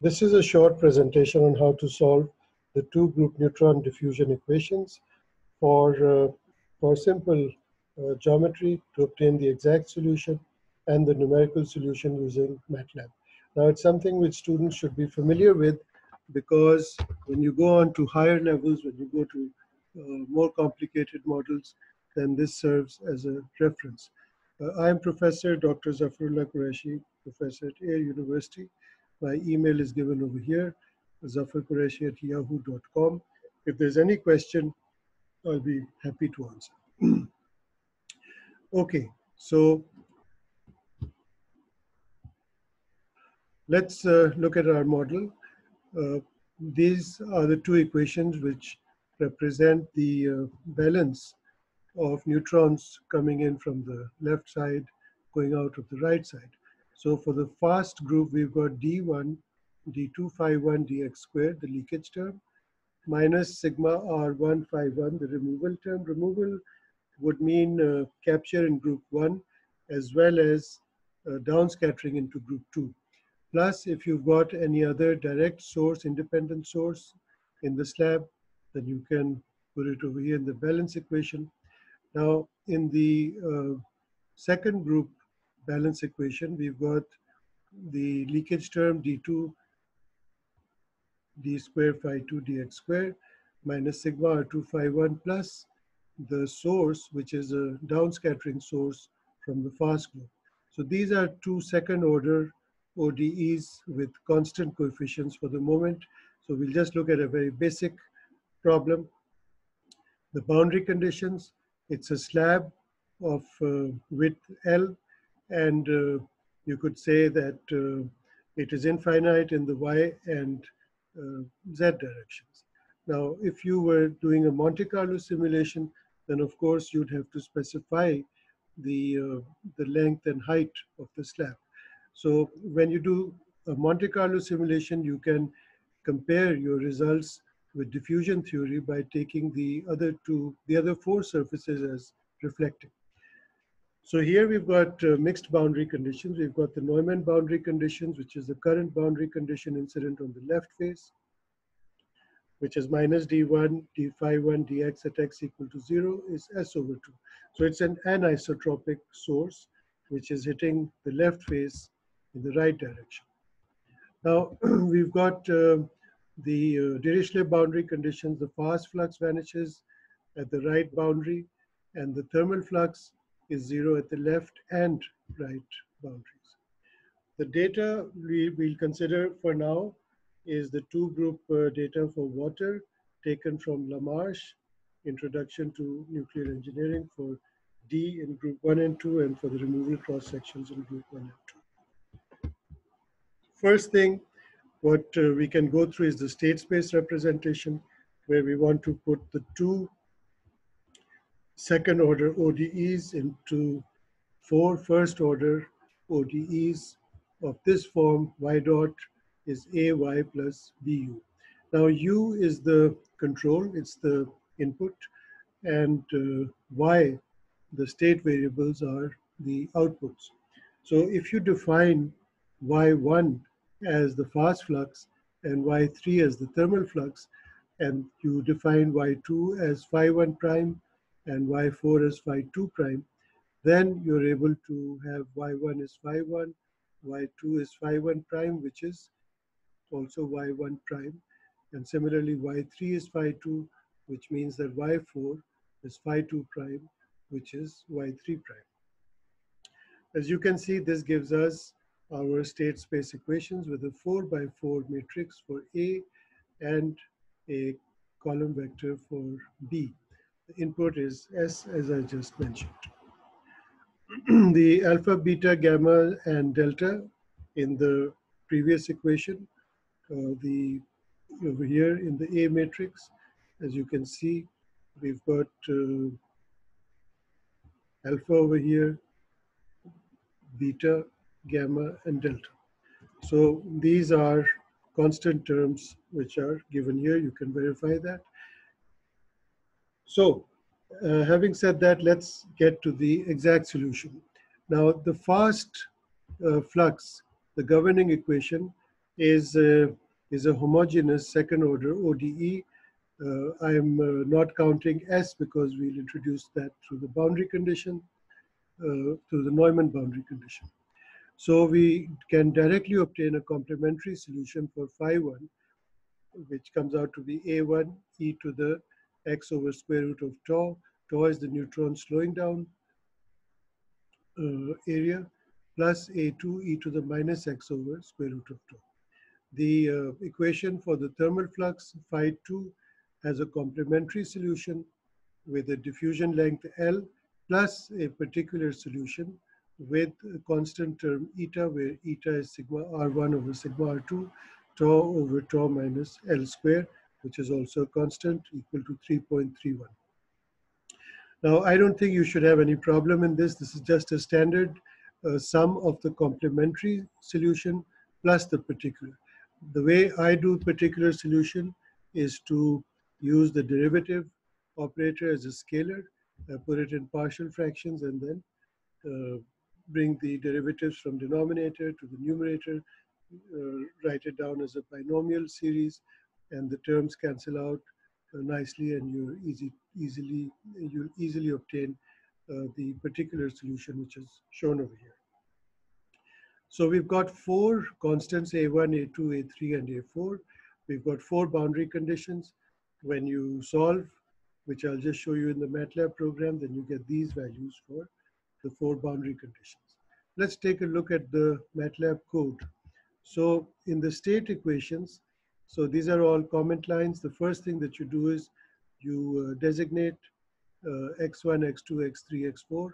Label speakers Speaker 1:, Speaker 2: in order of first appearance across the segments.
Speaker 1: This is a short presentation on how to solve the two group neutron diffusion equations for, uh, for simple uh, geometry to obtain the exact solution and the numerical solution using MATLAB. Now it's something which students should be familiar with because when you go on to higher levels, when you go to uh, more complicated models, then this serves as a reference. Uh, I am Professor Dr. Zafarullah Koreshi, Professor at Air University. My email is given over here, zafarqureshi at yahoo.com. If there's any question, I'll be happy to answer. okay, so let's uh, look at our model. Uh, these are the two equations which represent the uh, balance of neutrons coming in from the left side, going out of the right side. So for the fast group, we've got D1, D2 phi 1 dx squared, the leakage term, minus sigma R1 phi 1, the removal term. Removal would mean uh, capture in group 1 as well as uh, downscattering into group 2. Plus, if you've got any other direct source, independent source in the slab, then you can put it over here in the balance equation. Now, in the uh, second group balance equation, we've got the leakage term d2 d square phi 2 dx square minus sigma r2 phi 1 plus the source, which is a downscattering source from the fast group. So these are two second order ODEs with constant coefficients for the moment. So we'll just look at a very basic problem. The boundary conditions, it's a slab of uh, width L and uh, you could say that uh, it is infinite in the Y and uh, Z directions. Now, if you were doing a Monte Carlo simulation, then of course you'd have to specify the, uh, the length and height of the slab. So when you do a Monte Carlo simulation, you can compare your results with diffusion theory by taking the other two, the other four surfaces as reflecting. So here we've got uh, mixed boundary conditions. We've got the Neumann boundary conditions, which is the current boundary condition incident on the left face, which is minus d1, d phi 1, dx at x equal to 0 is s over 2. So it's an anisotropic source, which is hitting the left face in the right direction. Now, we've got uh, the uh, Dirichlet boundary conditions. The fast flux vanishes at the right boundary, and the thermal flux is zero at the left and right boundaries. The data we will consider for now is the two group uh, data for water taken from Lamarsh, Introduction to Nuclear Engineering for D in group 1 and 2 and for the removal cross sections in group 1 and 2. First thing, what uh, we can go through is the state space representation, where we want to put the two second order ODEs into four first order ODEs of this form, y dot is AY plus BU. Now U is the control, it's the input, and uh, Y, the state variables are the outputs. So if you define Y1 as the fast flux and Y3 as the thermal flux, and you define Y2 as phi 1 prime and Y4 is phi 2 prime, then you're able to have Y1 is phi 1, Y2 is phi 1 prime, which is also Y1 prime. And similarly, Y3 is phi 2, which means that Y4 is phi 2 prime, which is Y3 prime. As you can see, this gives us our state space equations with a 4 by 4 matrix for A and a column vector for B. The input is S as I just mentioned. the alpha, beta, gamma, and delta in the previous equation, uh, the over here in the A matrix, as you can see, we've got uh, alpha over here, beta, gamma, and delta. So these are constant terms which are given here. You can verify that. So uh, having said that, let's get to the exact solution. Now the fast uh, flux, the governing equation, is, uh, is a homogeneous second order ODE. Uh, I am uh, not counting S because we'll introduce that through the boundary condition, uh, through the Neumann boundary condition. So we can directly obtain a complementary solution for phi 1, which comes out to be A1 e to the x over square root of tau. Tau is the neutron slowing down uh, area plus A2 e to the minus x over square root of tau. The uh, equation for the thermal flux phi 2 has a complementary solution with a diffusion length L plus a particular solution with a constant term eta, where eta is sigma r1 over sigma r2, tau over tau minus L square, which is also a constant, equal to 3.31. Now, I don't think you should have any problem in this. This is just a standard uh, sum of the complementary solution plus the particular. The way I do particular solution is to use the derivative operator as a scalar, uh, put it in partial fractions, and then uh, bring the derivatives from denominator to the numerator, uh, write it down as a binomial series, and the terms cancel out uh, nicely, and you're easy, easily you'll easily obtain uh, the particular solution which is shown over here. So we've got four constants, A1, A2, A3, and A4. We've got four boundary conditions. When you solve, which I'll just show you in the MATLAB program, then you get these values for the four boundary conditions. Let's take a look at the MATLAB code. So in the state equations, so these are all comment lines. The first thing that you do is you uh, designate uh, x1, x2, x3, x4,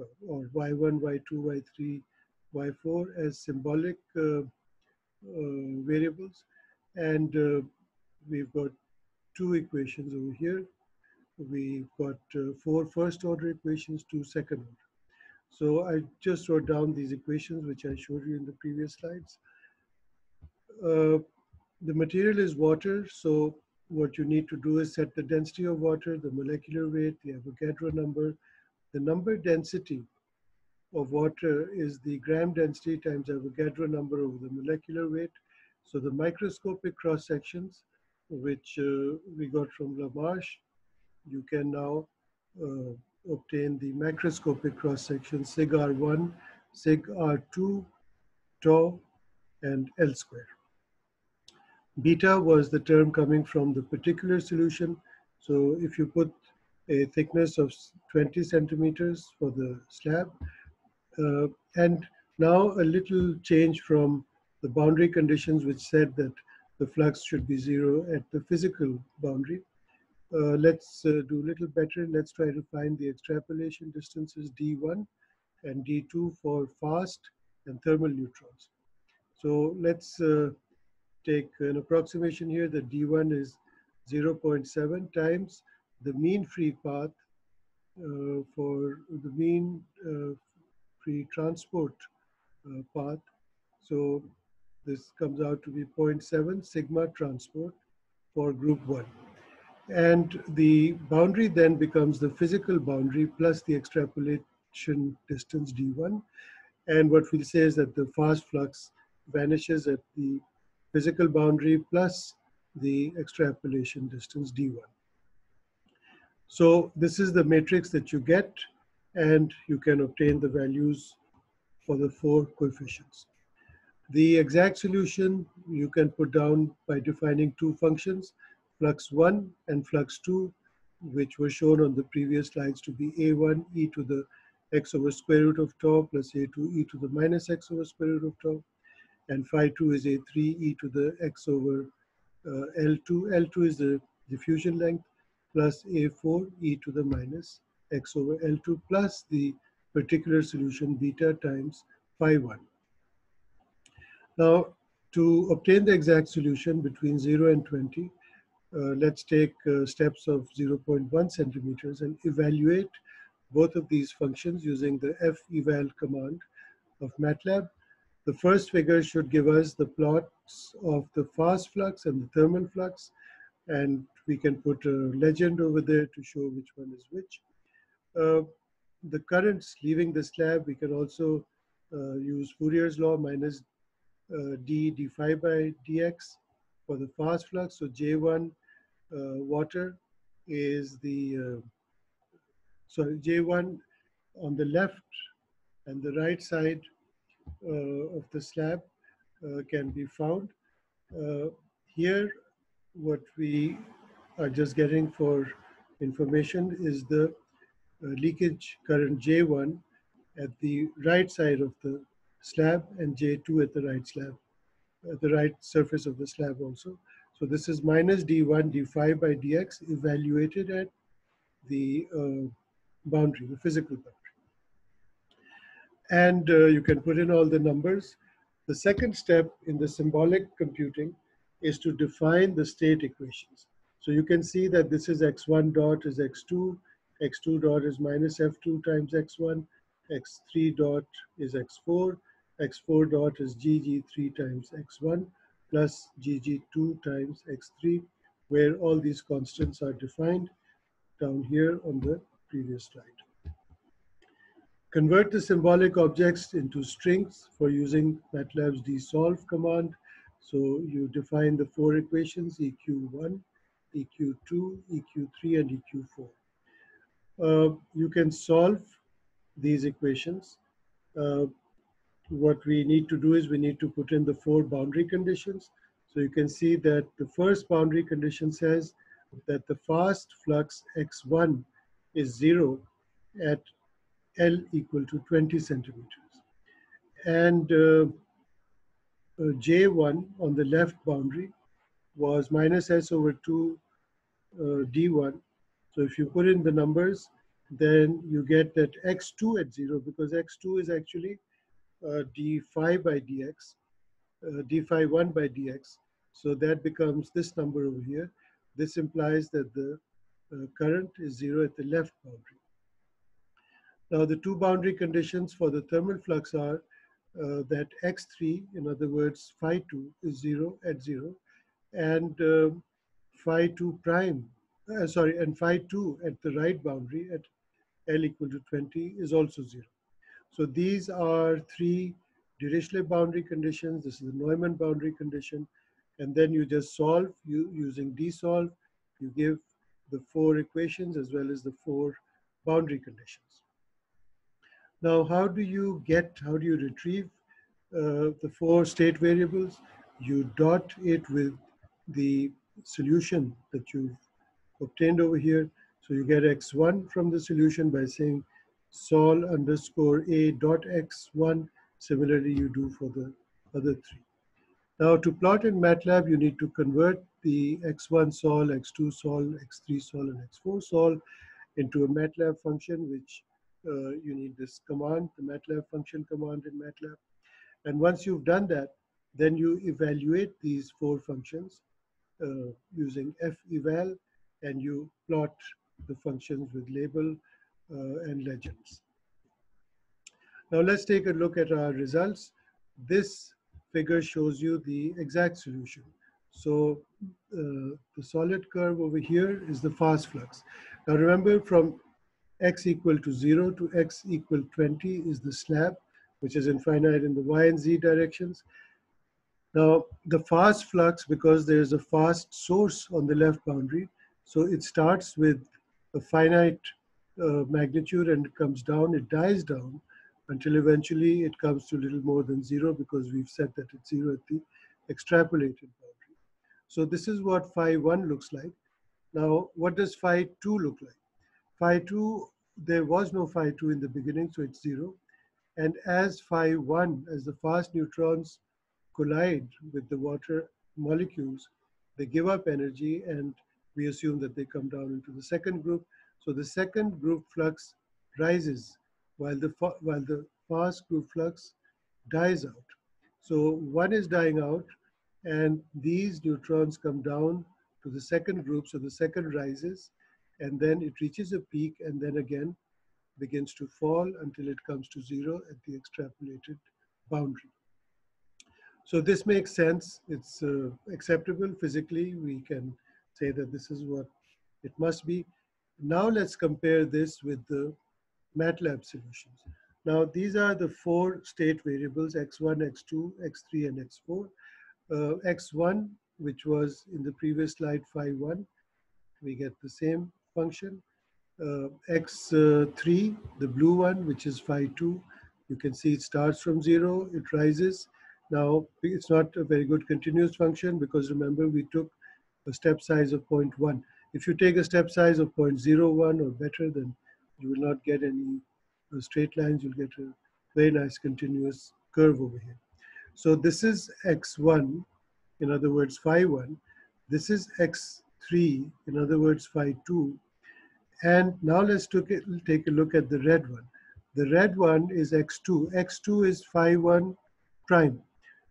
Speaker 1: uh, or y1, y2, y3, y4 as symbolic uh, uh, variables. And uh, we've got two equations over here. We've got four first order equations, two second order. So I just wrote down these equations, which I showed you in the previous slides. Uh, the material is water, so what you need to do is set the density of water, the molecular weight, the Avogadro number. The number density of water is the gram density times Avogadro number over the molecular weight. So the microscopic cross sections, which uh, we got from Lamarsh, you can now uh, obtain the macroscopic cross section sig R1, sig R2, tau, and L square. Beta was the term coming from the particular solution. So if you put a thickness of 20 centimeters for the slab, uh, and now a little change from the boundary conditions which said that the flux should be zero at the physical boundary uh, let's uh, do a little better. Let's try to find the extrapolation distances D1 and D2 for fast and thermal neutrons. So let's uh, take an approximation here that D1 is 0.7 times the mean free path uh, for the mean uh, free transport uh, path. So this comes out to be 0.7 sigma transport for group 1. And the boundary then becomes the physical boundary plus the extrapolation distance d1. And what we'll say is that the fast flux vanishes at the physical boundary plus the extrapolation distance d1. So this is the matrix that you get and you can obtain the values for the four coefficients. The exact solution you can put down by defining two functions flux 1 and flux 2, which were shown on the previous slides to be a1 e to the x over square root of tau plus a2 e to the minus x over square root of tau. And phi 2 is a3 e to the x over uh, L2. L2 is the diffusion length plus a4 e to the minus x over L2 plus the particular solution beta times phi 1. Now, to obtain the exact solution between 0 and 20, uh, let's take uh, steps of 0.1 centimeters and evaluate both of these functions using the feval command of MATLAB. The first figure should give us the plots of the fast flux and the thermal flux, and we can put a legend over there to show which one is which. Uh, the currents leaving the slab, we can also uh, use Fourier's law minus uh, d d phi by dx for the fast flux. So J1 uh, water is the, uh, sorry, J1 on the left and the right side of the slab uh, can be found. Uh, here, what we are just getting for information is the uh, leakage current J1 at the right side of the slab and J2 at the right slab, at the right surface of the slab also. So this is minus d1 d phi by dx evaluated at the uh, boundary, the physical boundary. And uh, you can put in all the numbers. The second step in the symbolic computing is to define the state equations. So you can see that this is x1 dot is x2, x2 dot is minus f2 times x1, x3 dot is x4, x4 dot is gg3 times x1 plus gg2 times x3, where all these constants are defined down here on the previous slide. Convert the symbolic objects into strings for using MATLAB's dsolve command. So you define the four equations, EQ1, EQ2, EQ3, and EQ4. Uh, you can solve these equations. Uh, what we need to do is we need to put in the four boundary conditions. So you can see that the first boundary condition says that the fast flux x1 is zero at L equal to 20 centimeters. And uh, uh, J1 on the left boundary was minus S over 2 uh, D1. So if you put in the numbers, then you get that X2 at zero because X2 is actually uh, d phi by dx, uh, d phi 1 by dx. So that becomes this number over here. This implies that the uh, current is zero at the left boundary. Now the two boundary conditions for the thermal flux are uh, that x3, in other words, phi 2 is zero at zero, and uh, phi 2 prime, uh, sorry, and phi 2 at the right boundary at L equal to 20 is also zero. So these are three Dirichlet boundary conditions. This is the Neumann boundary condition. And then you just solve you, using dsolve. You give the four equations as well as the four boundary conditions. Now, how do you get, how do you retrieve uh, the four state variables? You dot it with the solution that you've obtained over here. So you get x1 from the solution by saying sol underscore a dot x1. Similarly, you do for the other three. Now to plot in MATLAB, you need to convert the x1 sol, x2 sol, x3 sol, and x4 sol into a MATLAB function, which uh, you need this command, the MATLAB function command in MATLAB. And once you've done that, then you evaluate these four functions uh, using feval, and you plot the functions with label uh, and legends. Now let's take a look at our results. This figure shows you the exact solution. So uh, the solid curve over here is the fast flux. Now remember from x equal to 0 to x equal 20 is the slab, which is infinite in the y and z directions. Now the fast flux, because there's a fast source on the left boundary, so it starts with a finite uh, magnitude and comes down, it dies down until eventually it comes to little more than zero because we've said that it's zero at the extrapolated boundary. So this is what phi 1 looks like. Now, what does phi 2 look like? Phi 2, there was no phi 2 in the beginning, so it's zero. And as phi 1, as the fast neutrons collide with the water molecules, they give up energy and we assume that they come down into the second group. So the second group flux rises while the, while the fast group flux dies out. So one is dying out and these neutrons come down to the second group. So the second rises and then it reaches a peak and then again begins to fall until it comes to zero at the extrapolated boundary. So this makes sense. It's uh, acceptable physically. We can say that this is what it must be. Now let's compare this with the MATLAB solutions. Now, these are the four state variables, x1, x2, x3, and x4. Uh, x1, which was in the previous slide, phi 1, we get the same function. Uh, x3, the blue one, which is phi 2, you can see it starts from 0, it rises. Now, it's not a very good continuous function because remember, we took a step size of 0.1. If you take a step size of 0.01 or better, then you will not get any uh, straight lines, you'll get a very nice continuous curve over here. So this is x1, in other words, phi 1. This is x3, in other words, phi 2. And now let's take a look at the red one. The red one is x2. x2 is phi 1 prime.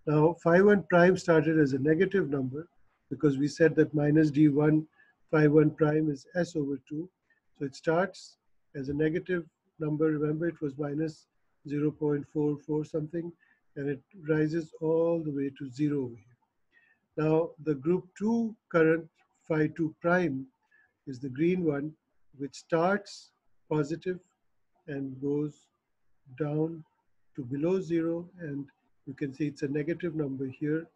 Speaker 1: Now, phi 1 prime started as a negative number because we said that minus d1 phi 1 prime is s over 2. So it starts as a negative number. Remember, it was minus 0.44 something, and it rises all the way to zero over here. Now, the group 2 current phi 2 prime is the green one, which starts positive and goes down to below zero. And you can see it's a negative number here,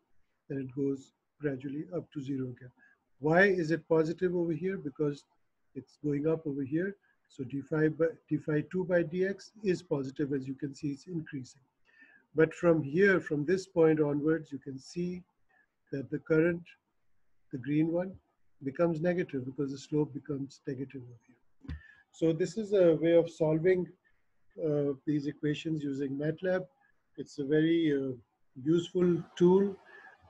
Speaker 1: and it goes gradually up to zero again. Why is it positive over here? Because it's going up over here. So d phi, by, d phi 2 by dx is positive, as you can see, it's increasing. But from here, from this point onwards, you can see that the current, the green one, becomes negative because the slope becomes negative over here. So this is a way of solving uh, these equations using MATLAB. It's a very uh, useful tool.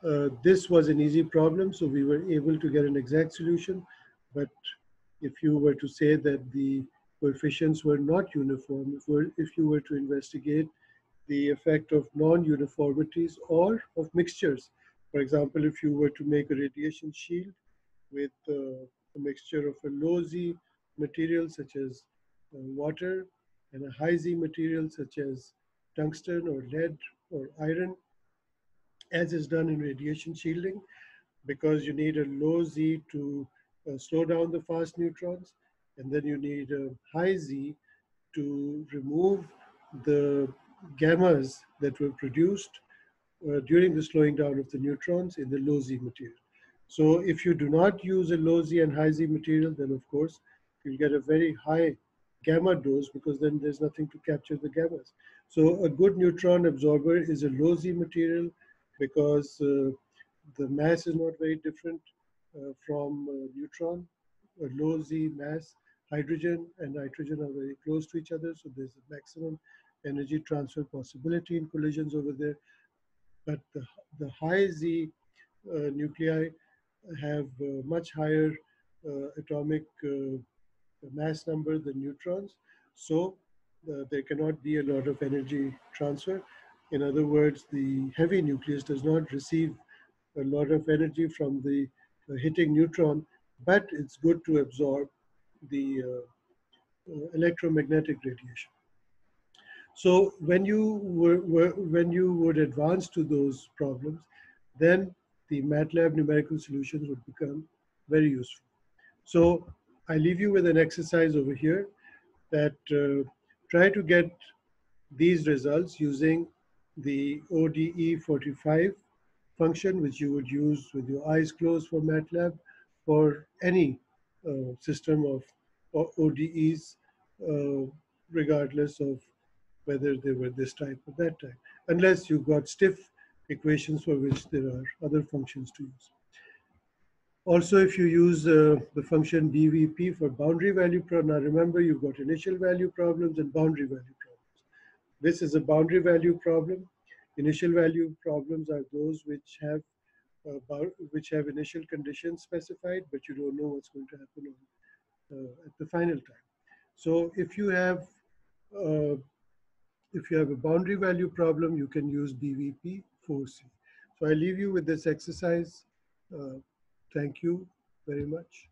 Speaker 1: Uh, this was an easy problem, so we were able to get an exact solution. But if you were to say that the coefficients were not uniform, if, if you were to investigate the effect of non-uniformities or of mixtures. For example, if you were to make a radiation shield with uh, a mixture of a low Z material such as uh, water and a high Z material such as tungsten or lead or iron, as is done in radiation shielding, because you need a low Z to uh, slow down the fast neutrons, and then you need a high Z to remove the gammas that were produced uh, during the slowing down of the neutrons in the low Z material. So if you do not use a low Z and high Z material, then of course you'll get a very high gamma dose because then there's nothing to capture the gammas. So a good neutron absorber is a low Z material because uh, the mass is not very different uh, from neutron, a low Z mass. Hydrogen and nitrogen are very close to each other, so there's a maximum energy transfer possibility in collisions over there. But the, the high Z uh, nuclei have much higher uh, atomic uh, mass number than neutrons. So uh, there cannot be a lot of energy transfer. In other words, the heavy nucleus does not receive a lot of energy from the hitting neutron, but it's good to absorb the electromagnetic radiation. So when you were, were, when you would advance to those problems, then the MATLAB numerical solutions would become very useful. So I leave you with an exercise over here that uh, try to get these results using the ODE 45 function, which you would use with your eyes closed for MATLAB for any uh, system of ODEs, uh, regardless of whether they were this type or that type, unless you got stiff equations for which there are other functions to use. Also, if you use uh, the function BVP for boundary value problem, now remember you've got initial value problems and boundary value problems. This is a boundary value problem. Initial value problems are those which have uh, which have initial conditions specified, but you don't know what's going to happen on, uh, at the final time. So if you have uh, if you have a boundary value problem, you can use BVP 4C. So I leave you with this exercise. Uh, thank you very much.